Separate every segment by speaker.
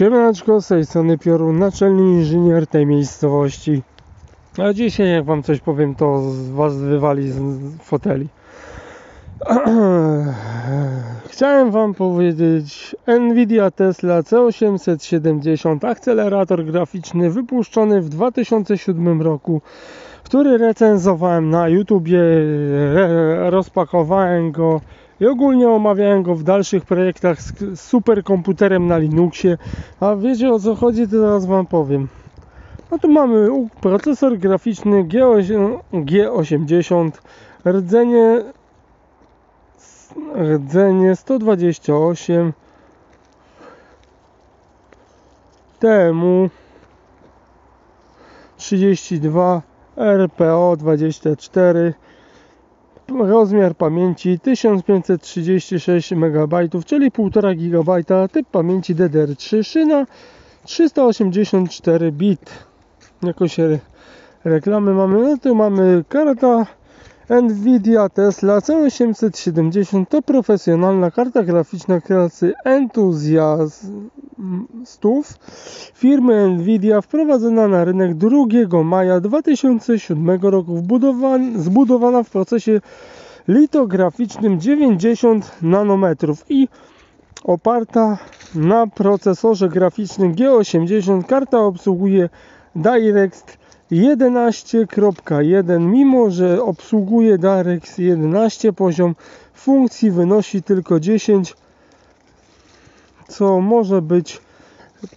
Speaker 1: Siemaneczko, z tej strony Piorun, naczelny inżynier tej miejscowości. A dzisiaj jak wam coś powiem, to z was wywali z foteli. Chciałem wam powiedzieć Nvidia Tesla C870 akcelerator graficzny wypuszczony w 2007 roku, który recenzowałem na YouTubie, re- rozpakowałem go i ogólnie omawiałem go w dalszych projektach z superkomputerem na Linuxie. A wiecie o co chodzi, to teraz wam powiem. No tu mamy procesor graficzny G8, G80, rdzenie rdzenie 128 TMU 32 RPO 24 rozmiar pamięci 1536 MB, czyli 1,5 GB, typ pamięci DDR3, szyna 384 bit. Jakoś re- reklamy mamy, no tu mamy karta Nvidia Tesla C870 to profesjonalna karta graficzna klasy entuzjastów. Firmy Nvidia wprowadzona na rynek 2 maja 2007 roku zbudowana w procesie litograficznym 90 nanometrów i oparta na procesorze graficznym G80 karta obsługuje DirectX 11.1 mimo że obsługuje DirectX 11 poziom funkcji wynosi tylko 10 co może być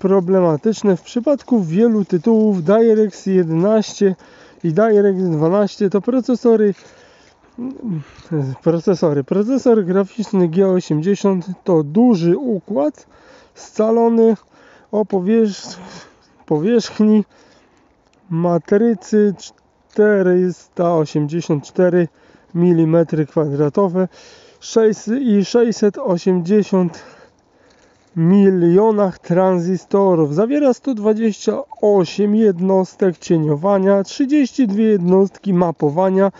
Speaker 1: problematyczne. W przypadku wielu tytułów DirectX 11 i DirectX 12 to procesory procesory. Procesor graficzny G80 to duży układ scalony o powierz- powierzchni matrycy 484 mm2 i 680 milionach tranzystorów. Zawiera 128 jednostek cieniowania, 32 jednostki mapowania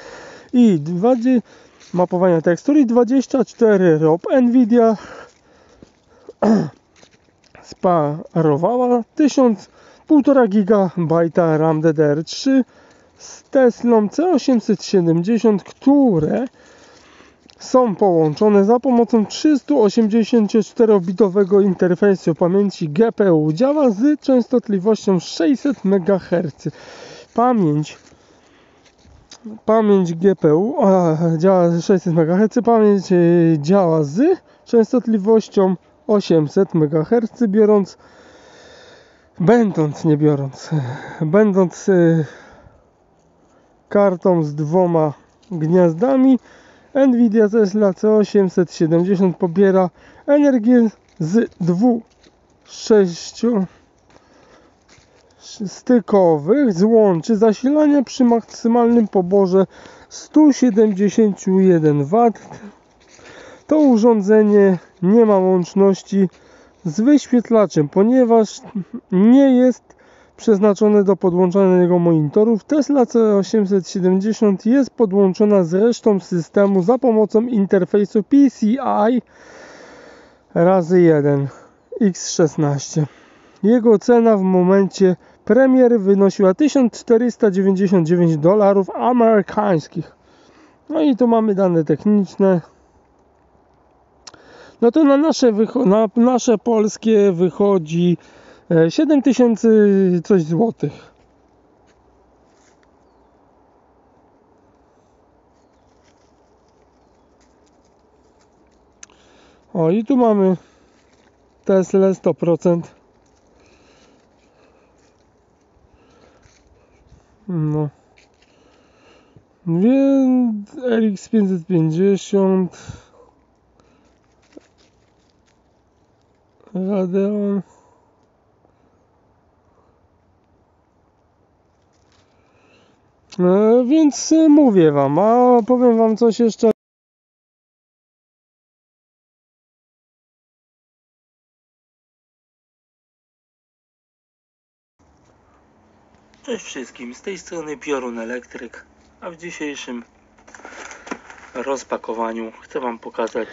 Speaker 1: i 20 mapowania tekstur i 24 ROP. Nvidia sparowała 1000 1,5 GB RAM DDR3 z Teslą C870, które są połączone za pomocą 384-bitowego interfejsu pamięci GPU. Działa z częstotliwością 600 MHz. Pamięć pamięć GPU a, działa z 600 MHz, pamięć y, działa z częstotliwością 800 MHz, biorąc będąc, nie biorąc, będąc y, kartą z dwoma gniazdami, Nvidia Tesla C870 pobiera energię z dwóch sześciu stykowych złączy zasilania przy maksymalnym poborze 171 W. To urządzenie nie ma łączności z wyświetlaczem, ponieważ nie jest przeznaczone do podłączania niego monitorów. Tesla C870 jest podłączona z resztą systemu za pomocą interfejsu PCI razy 1 X16. Jego cena w momencie premiery wynosiła 1499 dolarów amerykańskich. No i tu mamy dane techniczne. No to na nasze, na nasze polskie wychodzi e, 7000 coś złotych. O i tu mamy Tesla 100%. No. Więc RX 550 Radeon. E, Więc e, mówię wam, a powiem wam coś jeszcze.
Speaker 2: Cześć wszystkim, z tej strony Piorun Elektryk, a w dzisiejszym rozpakowaniu chcę Wam pokazać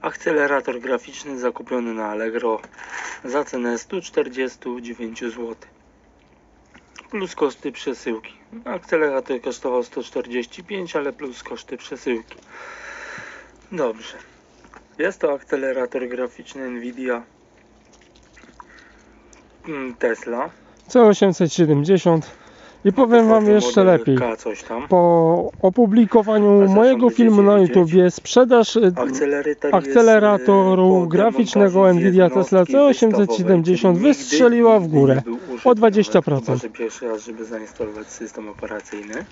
Speaker 2: akcelerator graficzny zakupiony na Allegro za cenę 149 zł. Plus koszty przesyłki. Akcelerator kosztował 145, ale plus koszty przesyłki. Dobrze. Jest to akcelerator graficzny Nvidia mm, Tesla.
Speaker 1: C870 i powiem wam jeszcze lepiej. Po opublikowaniu mojego filmu na. YouTubie sprzedaż y,
Speaker 2: Akcelerator
Speaker 1: akceleratoru
Speaker 2: po
Speaker 1: graficznego Nvidia Tesla
Speaker 2: jednostki
Speaker 1: C870
Speaker 2: wystawowej, czyli
Speaker 1: wystrzeliła w górę o
Speaker 2: nawet,
Speaker 1: 20%.
Speaker 2: chyba, że pierwszy raz, żeby zainstalować system operacyjny.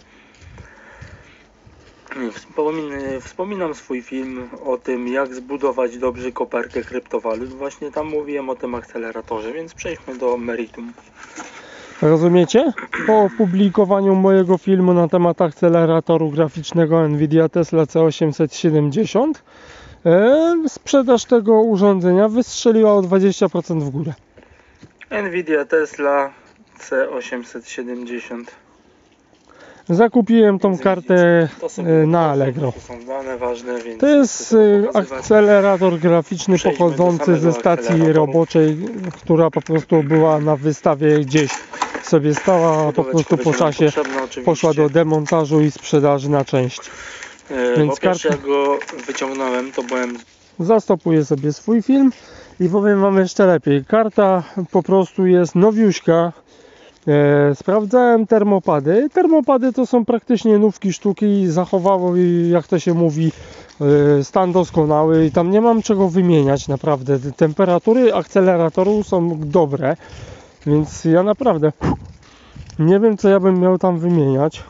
Speaker 2: Wspomin- Wspominam swój film o tym, jak zbudować dobrze kopertę kryptowalut. Właśnie tam mówiłem o tym akceleratorze, więc przejdźmy do meritum.
Speaker 1: Rozumiecie? Po opublikowaniu mojego filmu na temat akceleratoru graficznego Nvidia Tesla C870 e, sprzedaż tego urządzenia wystrzeliła o 20% w górę.
Speaker 2: Nvidia Tesla C870.
Speaker 1: Zakupiłem tą kartę e, na Allegro.
Speaker 2: To
Speaker 1: jest e, akcelerator graficzny pochodzący ze stacji roboczej, która po prostu była na wystawie gdzieś sobie stała, a po prostu po czasie poszła do demontażu i sprzedaży na część.
Speaker 2: E,
Speaker 1: Więc
Speaker 2: po pierwsze jak go wyciągnąłem, to byłem
Speaker 1: zastopuję sobie swój film i powiem Wam jeszcze lepiej. Karta po prostu jest nowiuśka. E, sprawdzałem termopady. Termopady to są praktycznie nówki sztuki. Zachowało, i, jak to się mówi, e, stan doskonały i tam nie mam czego wymieniać naprawdę. Te Temperatury akceleratoru są dobre, więc ja naprawdę nie wiem co ja bym miał tam wymieniać.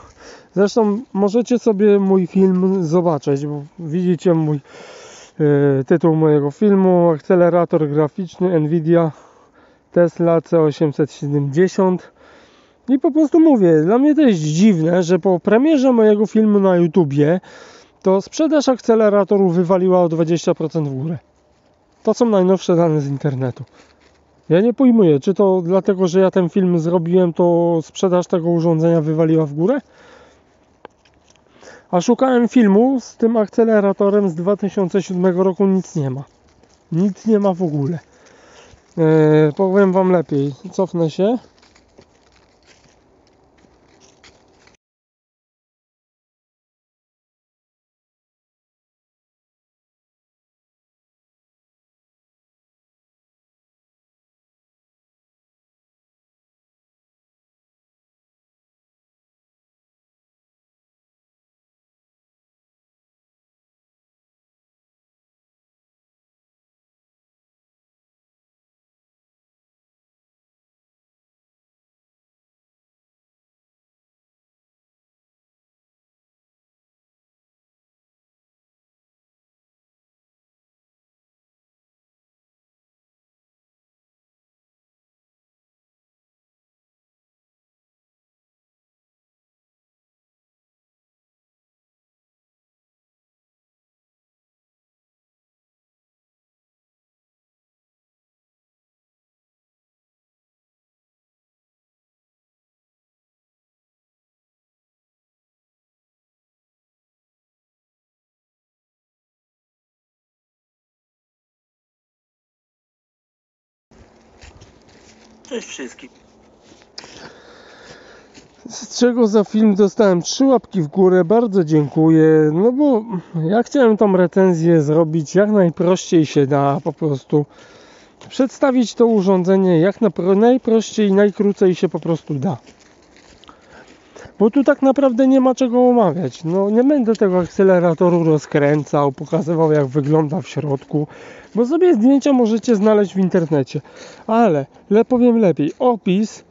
Speaker 1: Zresztą możecie sobie mój film zobaczyć, bo widzicie mój e, tytuł mojego filmu akcelerator graficzny Nvidia Tesla C870 i po prostu mówię, dla mnie to jest dziwne, że po premierze mojego filmu na YouTubie to sprzedaż akceleratorów wywaliła o 20% w górę. To są najnowsze dane z internetu. Ja nie pojmuję, czy to dlatego, że ja ten film zrobiłem, to sprzedaż tego urządzenia wywaliła w górę? A szukałem filmu z tym akceleratorem z 2007 roku, nic nie ma. Nic nie ma w ogóle. Eee, powiem Wam lepiej. Cofnę się.
Speaker 2: Cześć wszystkim.
Speaker 1: Z czego za film dostałem trzy łapki w górę, bardzo dziękuję. No bo ja chciałem tą recenzję zrobić jak najprościej się da, po prostu przedstawić to urządzenie jak najprościej, najkrócej się po prostu da. Bo tu tak naprawdę nie ma czego omawiać. No nie będę tego akceleratoru rozkręcał, pokazywał jak wygląda w środku, bo sobie zdjęcia możecie znaleźć w internecie. Ale, le powiem lepiej, opis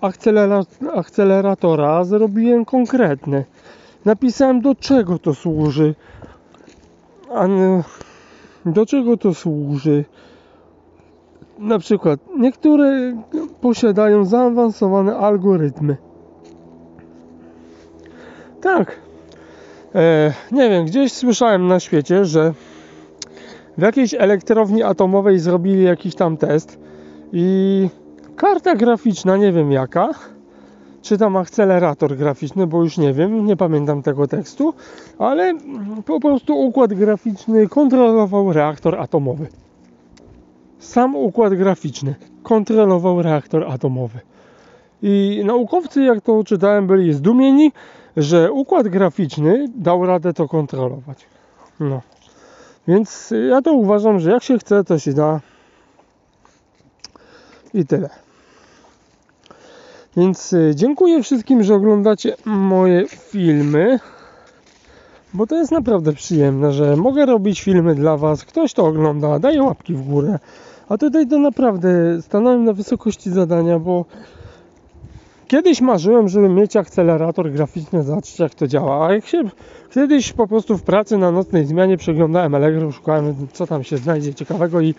Speaker 1: akcelera akceleratora zrobiłem konkretny. Napisałem do czego to służy. A nie, do czego to służy. Na przykład niektóre posiadają zaawansowane algorytmy. Tak. E, nie wiem, gdzieś słyszałem na świecie, że w jakiejś elektrowni atomowej zrobili jakiś tam test i karta graficzna, nie wiem jaka, czy tam akcelerator graficzny, bo już nie wiem, nie pamiętam tego tekstu, ale po prostu układ graficzny kontrolował reaktor atomowy. sam układ graficzny kontrolował reaktor atomowy. I naukowcy, jak to czytałem, byli zdumieni, że układ graficzny dał radę to kontrolować. No. Więc ja to uważam, że jak się chce, to się da. I tyle. Więc y, dziękuję wszystkim, że oglądacie moje filmy. Bo to jest naprawdę przyjemne, że mogę robić filmy dla Was. Ktoś to ogląda, daje łapki w górę. A tutaj to naprawdę stanąłem na wysokości zadania, bo kiedyś marzyłem, żeby mieć akcelerator graficzny, zobaczyć jak to działa. A jak się kiedyś po prostu w pracy na nocnej zmianie przeglądałem Allegro, szukałem co tam się znajdzie ciekawego i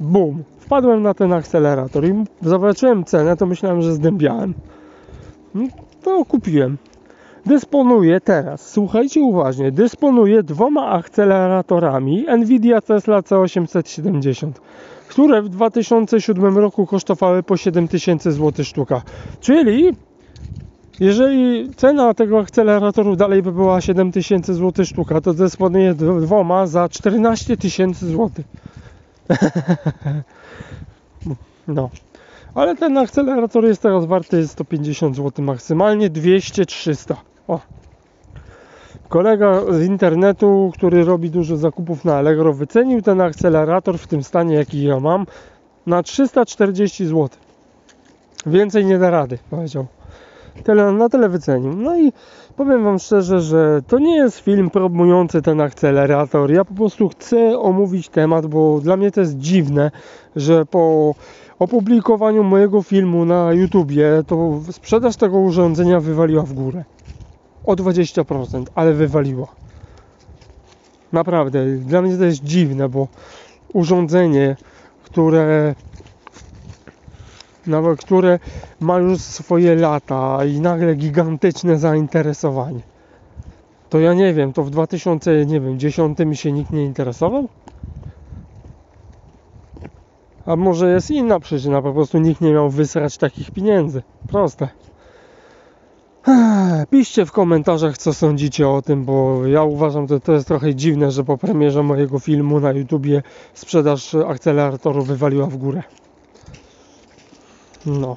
Speaker 1: bum, wpadłem na ten akcelerator i zobaczyłem cenę, to myślałem, że zdębiałem. No, to kupiłem. Dysponuję teraz, słuchajcie uważnie, dysponuję dwoma akceleratorami Nvidia Tesla C870, które w 2007 roku kosztowały po 7000 zł sztuka. Czyli jeżeli cena tego akceleratoru dalej by była 7000 zł sztuka, to dysponuję dwoma za 14 tysięcy złotych. No. Ale ten akcelerator jest teraz warty 150 zł maksymalnie, 200-300. O. Kolega z internetu, który robi dużo zakupów na Allegro, wycenił ten akcelerator w tym stanie, jaki ja mam, na 340 zł. Więcej nie da rady, powiedział. Tyle, na tyle wycenił. No i powiem Wam szczerze, że to nie jest film promujący ten akcelerator. Ja po prostu chcę omówić temat, bo dla mnie to jest dziwne, że po opublikowaniu mojego filmu na YouTubie to sprzedaż tego urządzenia wywaliła w górę. O 20%, ale wywaliła. Naprawdę, dla mnie to jest dziwne, bo urządzenie, które nawet które ma już swoje lata i nagle gigantyczne zainteresowanie. To ja nie wiem, to w 2010 się nikt nie interesował? A może jest inna przyczyna, po prostu nikt nie miał wysrać takich pieniędzy. Proste. Piszcie w komentarzach, co sądzicie o tym, bo ja uważam, że to jest trochę dziwne, że po premierze mojego filmu na YouTubie sprzedaż akceleratoru wywaliła w górę. No.